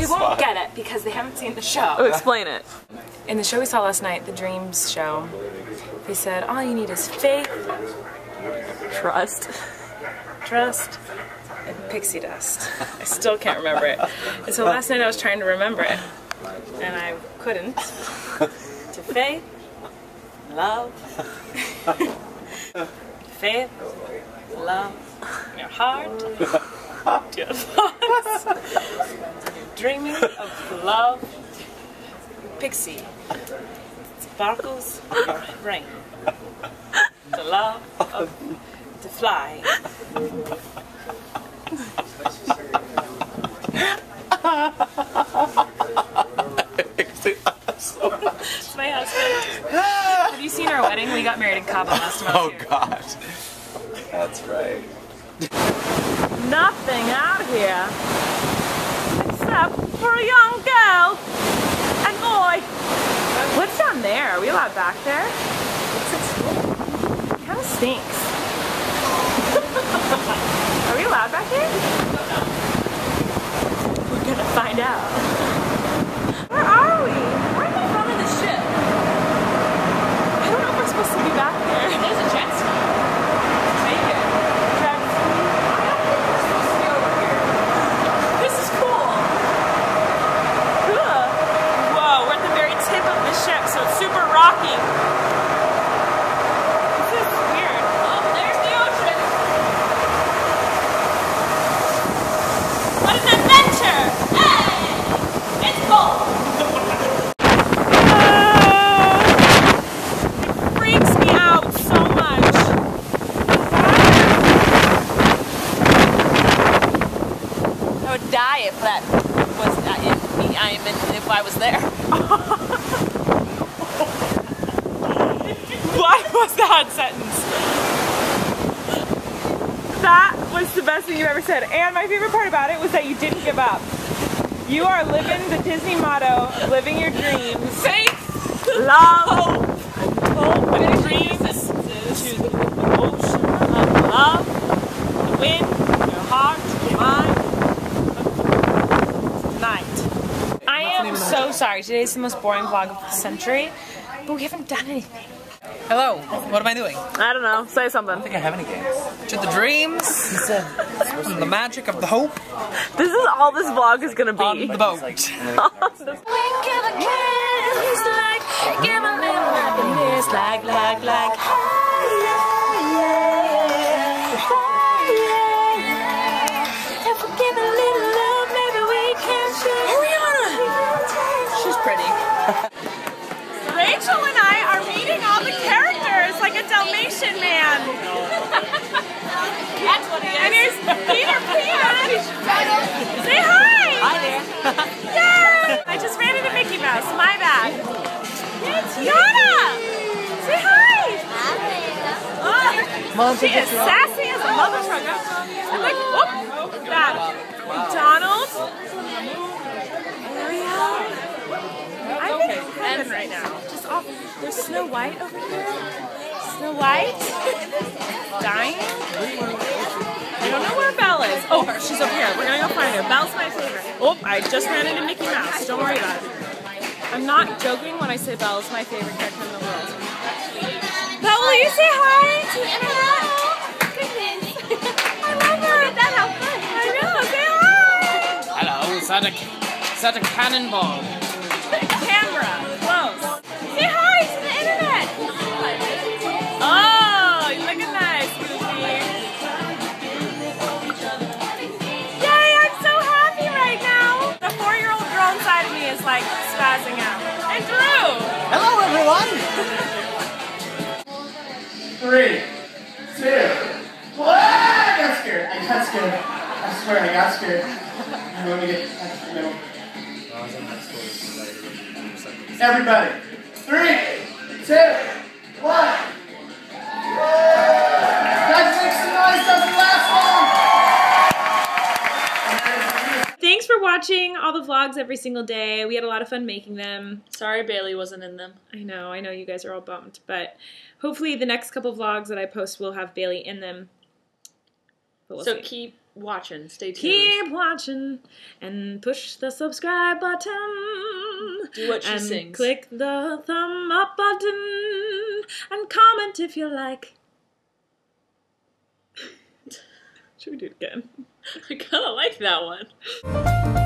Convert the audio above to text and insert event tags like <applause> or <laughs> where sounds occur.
They won't get it because they haven't seen the show. Oh, explain it. In the show we saw last night, the Dreams show, they said all you need is faith, Trust. trust, and pixie dust. I still can't remember it. And so last night I was trying to remember it, and I couldn't. To faith, love, faith, love, your heart, to your thoughts, dreaming of love, pixie, sparkles your brain. The love of the fly. It's my husband. Have you seen our wedding? We got married in Cabo last month. Oh. God. That's right. Nothing out here except for a young girl and boy. What's down there? Are we allowed back there? It kind of stinks. <laughs> Are we allowed back here? We're gonna find out. Where are we? We're in the front of the ship. I don't know if we're supposed to be back there. There's a jet ski. Take it. Jet ski. This is cool. Cool. Whoa, we're at the very tip of the ship, so it's super rocky. This is weird. Oh, there's the ocean. What an adventure! Hey! It's cold. It freaks me out so much. I would die if that was if me. I am in, if I was there. <laughs> what was that sentence? That was the best thing you've ever said. And my favorite part about it was that you didn't give up. You are living the Disney motto, living your dreams. Faith, love, <laughs> hope, and dreams to the ocean of love, the wind, your heart, your mind, night. I am so sorry. Today's the most boring vlog of the century, but we haven't done anything. Hello, what am I doing? I don't know. Say something. I don't think I have any games. To the dreams, and <laughs> the magic of the hope This is all this vlog is gonna be. on the boat. <laughs> Like, like, like. Dalmatian man. That's what it And here's Peter Pan. Say hi. Hi there. Yay! I just ran into Mickey Mouse. My bad. It's Yana. Say hi. Oh, she is sassy as a mother trucker. I'm like, whoop, that. Donald. Ariel. I'm in heaven right now. Just off. There's Snow White over here. Snow White. Dying. I don't know where Belle is. Oh, she's over here. We're gonna go find her. Belle's my favorite. Oh, I just ran into Mickey Mouse. Don't worry about it. I'm not joking when I say Belle is my favorite character in the world. Belle, will you say hi to? I love her. That how fun. I know. Say hi. Hello, is that a, is that a cannonball? <laughs> Camera. Everyone. Three, two, one. I got scared. I got scared. I swear I got scared. And let me to the. Everybody. Three, two, one. watching all the vlogs every single day. We had a lot of fun making them. Sorry Bailey wasn't in them. I know, I know you guys are all bummed, but hopefully the next couple vlogs that I post will have Bailey in them. We'll so see. keep watching. Stay tuned. Keep watching and push the subscribe button. Do what she and sings. Click the thumb up button and comment if you like. <laughs> Should we do it again? <laughs> I kind of like that one.